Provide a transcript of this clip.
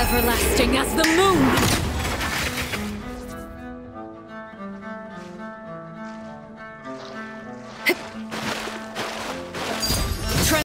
everlasting as the moon!